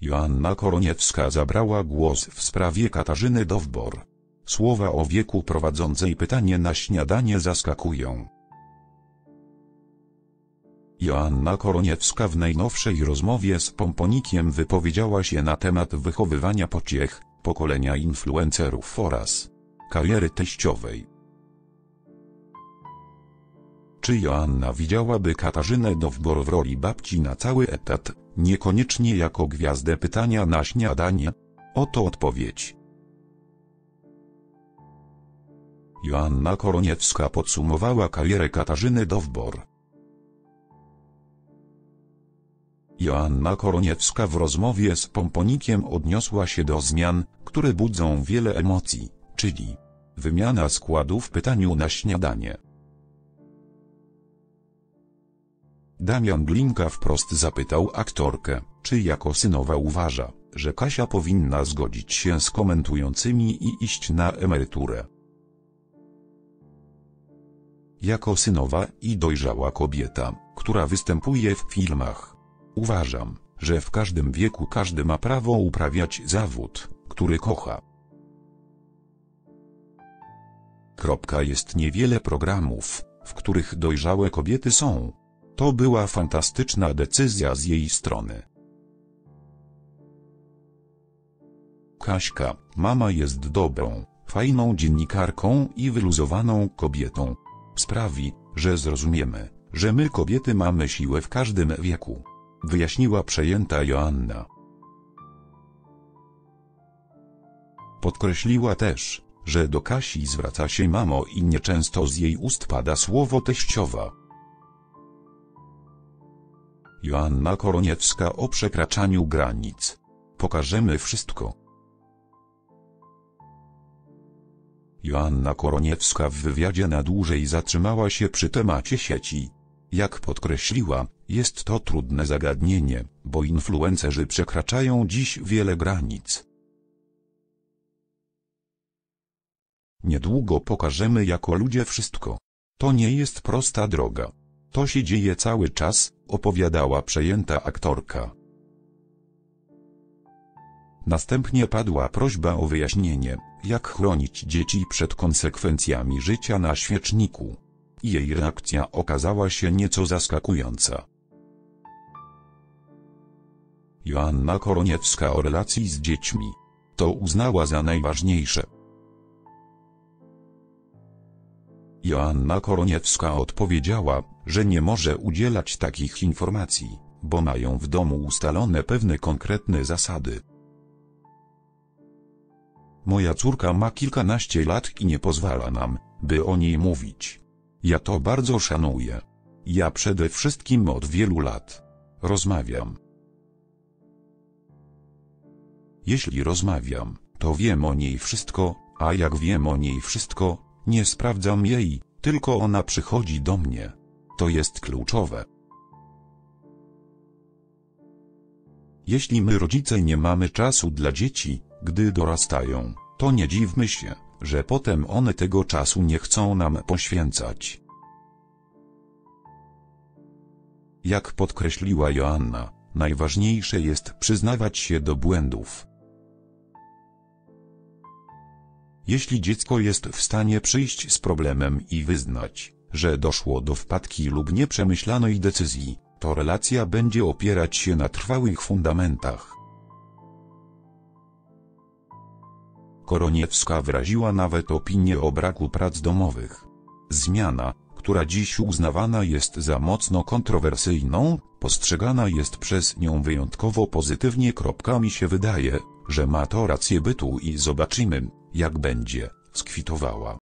Joanna Koroniewska zabrała głos w sprawie Katarzyny Dowbor. Słowa o wieku prowadzącej pytanie na śniadanie zaskakują. Joanna Koroniewska w najnowszej rozmowie z Pomponikiem wypowiedziała się na temat wychowywania pociech, pokolenia influencerów oraz kariery teściowej. Czy Joanna widziałaby Katarzynę Dowbor w roli babci na cały etat, niekoniecznie jako gwiazdę pytania na śniadanie? Oto odpowiedź. Joanna Koroniewska podsumowała karierę Katarzyny Dowbor. Joanna Koroniewska w rozmowie z Pomponikiem odniosła się do zmian, które budzą wiele emocji, czyli wymiana składu w pytaniu na śniadanie. Damian Glinka wprost zapytał aktorkę, czy jako synowa uważa, że Kasia powinna zgodzić się z komentującymi i iść na emeryturę. Jako synowa i dojrzała kobieta, która występuje w filmach. Uważam, że w każdym wieku każdy ma prawo uprawiać zawód, który kocha. Kropka jest niewiele programów, w których dojrzałe kobiety są. To była fantastyczna decyzja z jej strony. Kaśka, mama jest dobrą, fajną dziennikarką i wyluzowaną kobietą. Sprawi, że zrozumiemy, że my kobiety mamy siłę w każdym wieku. Wyjaśniła przejęta Joanna. Podkreśliła też, że do Kasi zwraca się mamo i nieczęsto z jej ust pada słowo teściowa. Joanna Koroniewska o przekraczaniu granic. Pokażemy wszystko. Joanna Koroniewska w wywiadzie na dłużej zatrzymała się przy temacie sieci. Jak podkreśliła, jest to trudne zagadnienie, bo influencerzy przekraczają dziś wiele granic. Niedługo pokażemy jako ludzie wszystko. To nie jest prosta droga. To się dzieje cały czas, opowiadała przejęta aktorka. Następnie padła prośba o wyjaśnienie, jak chronić dzieci przed konsekwencjami życia na świeczniku. Jej reakcja okazała się nieco zaskakująca. Joanna Koroniewska o relacji z dziećmi. To uznała za najważniejsze. Joanna Koroniewska odpowiedziała, że nie może udzielać takich informacji, bo mają w domu ustalone pewne konkretne zasady. Moja córka ma kilkanaście lat i nie pozwala nam, by o niej mówić. Ja to bardzo szanuję. Ja przede wszystkim od wielu lat rozmawiam. Jeśli rozmawiam, to wiem o niej wszystko, a jak wiem o niej wszystko, nie sprawdzam jej, tylko ona przychodzi do mnie. To jest kluczowe. Jeśli my rodzice nie mamy czasu dla dzieci, gdy dorastają, to nie dziwmy się, że potem one tego czasu nie chcą nam poświęcać. Jak podkreśliła Joanna, najważniejsze jest przyznawać się do błędów. Jeśli dziecko jest w stanie przyjść z problemem i wyznać, że doszło do wpadki lub nieprzemyślanej decyzji, to relacja będzie opierać się na trwałych fundamentach. Koroniewska wyraziła nawet opinię o braku prac domowych. Zmiana, która dziś uznawana jest za mocno kontrowersyjną, postrzegana jest przez nią wyjątkowo pozytywnie. Mi się wydaje, że ma to rację bytu i zobaczymy, jak będzie, skwitowała.